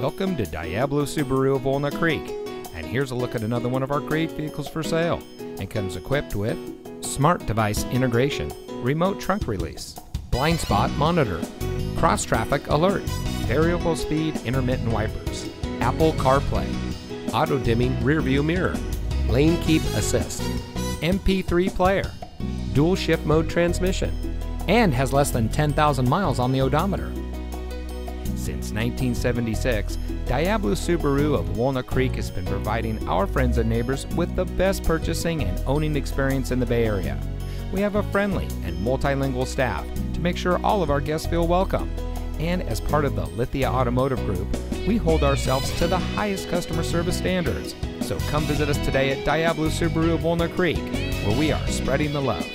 Welcome to Diablo Subaru of Walnut Creek, and here's a look at another one of our great vehicles for sale. And comes equipped with smart device integration, remote trunk release, blind spot monitor, cross traffic alert, variable speed intermittent wipers, Apple CarPlay, auto dimming rear view mirror, lane keep assist, MP3 player, dual shift mode transmission, and has less than 10,000 miles on the odometer. Since 1976, Diablo Subaru of Walnut Creek has been providing our friends and neighbors with the best purchasing and owning experience in the Bay Area. We have a friendly and multilingual staff to make sure all of our guests feel welcome. And as part of the Lithia Automotive Group, we hold ourselves to the highest customer service standards. So come visit us today at Diablo Subaru of Walnut Creek, where we are spreading the love.